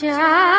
家。